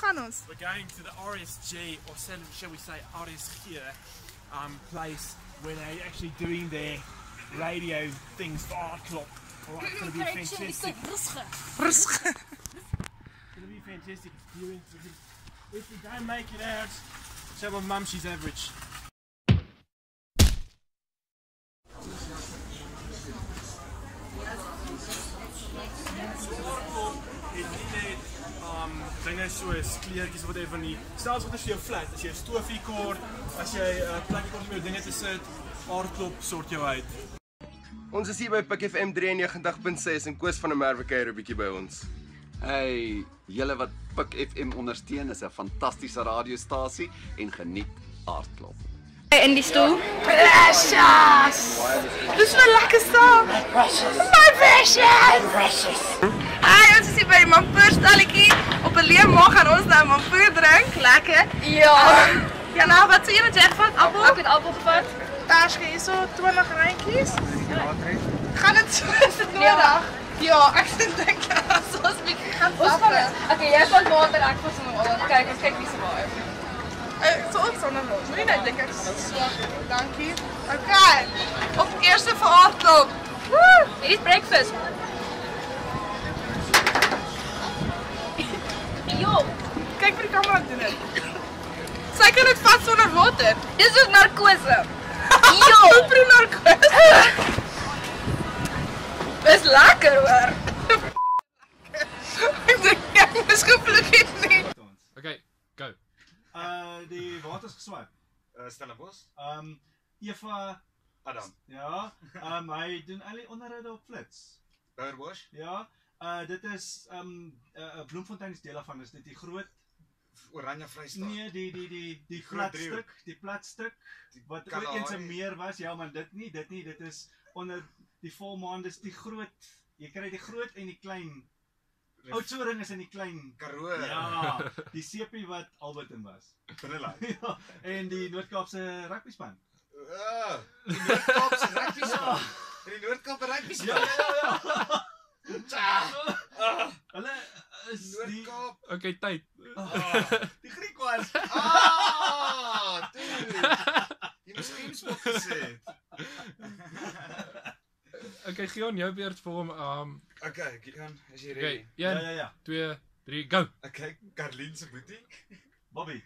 gaan ons? We're going to the RSG, or shall- we say RSG, um, place where they're actually doing their radio things for Art Club. Alright, it's gonna be fantastic. It's gonna be fantastic experience. If we don't make it out, tell my mum she's average. Dinge soos kleertjies of whatever nie. Selfs wat as jy jou flat, as jy 'n stofie kort, as jy 'n uh, plek kort om jou dinge te sit, aardklop sort jou uit. Ons is hier by Pik FM 93.6 en Koos van der Merwe kuier 'n bietjie by ons. Hey, julle wat Pik FM ondersteun is 'n fantastiese radiostasie en geniet aardklop. in die stoel. Precious. Dis so lekker saam. My precious. Precious. Hi, ons is hier by die mampoer stalletjie. Op 'n leeu maag gaan ons nou mampoer drink. Lekker. Ja. Ja, nou wat sê jy met jy gevat? Appel? Ek het appel gevat. Daar's hier so 20 randjies. Gaan dit so is dit nodig? Ja, ek dink as ons bietjie gaan gaan. Okay, jy vat water, ek vat sommer al. Kyk, ons kyk wie se waar. Eh, so ons sonder los. Moenie net dink ek so. Dankie. Okay. Op eerste vir aardklop. Woo! Is breakfast. Jo, Kyk vir die kamera doen dit. Sy kan dit vat sonder water. dis is narkose. Jo, proe narkose. Dis lekker hoor. Ek dink ek is gevlug het nie. Okay, go. Uh die water is geswaai. Uh, Stellenbosch, Um Eva Adam, ja, um hy doen al die onderhoude op flits. Boerbosch, Ja. Uh dit is um uh, Bloemfontein is deel daarvan. Is dit die groot Oranje Vrystaat. nee, die die die die plat stuk, die plat stuk wat ooit eens 'n meer was. Ja, maar dit nie, dit nie, dit is onder die volmaan, dis die groot jy kry die groot en die klein Oudtshoorn is in die klein Karoo. Ja, die sepie wat Alberton was. Vanilla. Ja, en die Noord-Kaapse rugby span. Uh, die Noord-Kaapse rugby span. Die Noord-Kaap rugby span. Ja, ja, ja. Tja. Ah, Hulle is die Noord-Kaap. Okay, tyd. Ah, die Griek was. ah, dude. Jy moes Gamespot gesê het. Okay, Gion, jou beurt vir hom. Um Okay, Gideon, is jy okay, ready? 1 Ja, ja, ja. 2 3 go. Okay, Karlien se boetie. Bobby.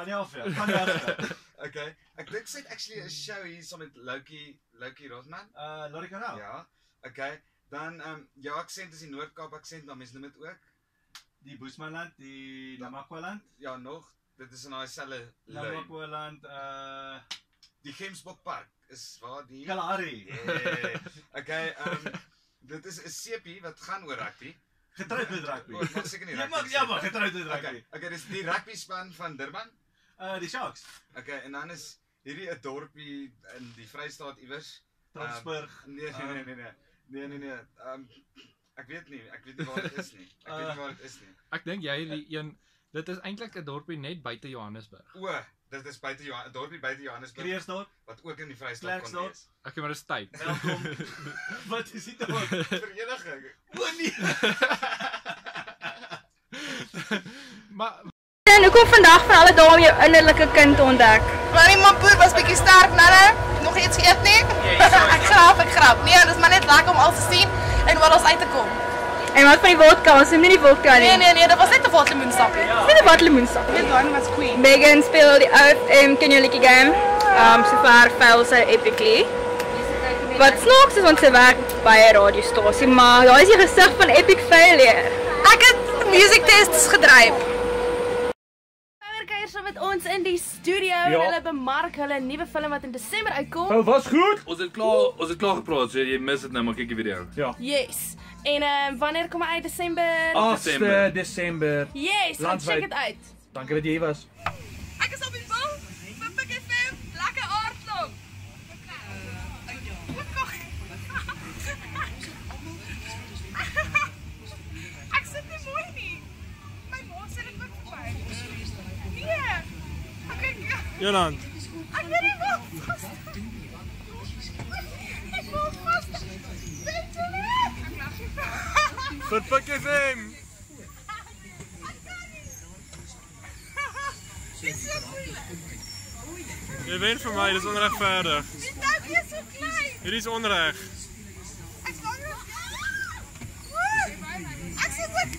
Van die af, ja. Van die af. Okay. Ek dink sy het actually 'n show hier saam met Loukie, Loukie Rosman. Uh Larry Karel. Ja. Okay. Dan ehm um, jou aksent is die Noord-Kaap aksent, maar mense noem dit ook. Die Boesmanland, die Namakwaland, Ja, nog. Dit is in daai selfde lyn. Namakwaland, uh Die Gemsbok Park is waar die Kalahari. Yeah. Okay, ehm um, dit is 'n sepie wat gaan oor rugby. Getroud met rugby. O, ek mag seker nie Ja, rugby maar sê ja, maar getroud met rugby. Okay, okay, dis die rugby span van Durban. Uh die Sharks, Okay, en dan is hierdie 'n dorpie in die Vrystaat iewers. Transburg. Nee, nee, nee, nee, nee. Nee, nee, nee. Ehm um, ek weet nie, ek weet nie waar dit is nie. Ek weet nie waar dit is nie. Ek dink jy het die een dit is eintlik 'n dorpie net buite Johannesburg. O, dit is buite Johan, 'n dorpie buite Johannesburg Kreersdorp, wat ook in die Vrystaat kon wees. Okay, maar dis tyd. welkom. Wat is dit dan? Vereniging. O nee. maar En hoekom vandag van alle dae om jou innerlike kind te ontdek? Maar die mampoer was bietjie sterk nou. Nog iets geëet nie? ek grap, ek grap. Nee, dit is maar net lekker om al te sien en oral uit te kom. En wat van die vodka? Ons noem nie die vodka nie. Nee, nee, nee, dit was net 'n vat lemoensappie. Dis nie 'n wat lemoensap. Dit one was queen. Megan speel die OFM Ken You Licky Game. Um sover fail sy epically. Wat snaaks is want sy werk by 'n radiostasie, maar daar is die gesig van epic failure. Ek het music tests gedryf. Ons in die studio ja. en hulle bemark hulle nuwe film wat in Desember uitkom. Dit was goed. Ons het klaar, ons het klaar gepraat, so jy mis dit nou, maar kyk die video. Ja. Yes. En ehm uh, wanneer kom hy uit Desember? 8 Desember. Desember. Yes, check dit uit. Dankie dat jy hier was. Jolan. Ik ben niet vast. Ik wil vast. Wat pak je hem? Je wint van mij, dat is onrechtvaardig. verder! is zo klein. Dit is onrecht. Ik zit met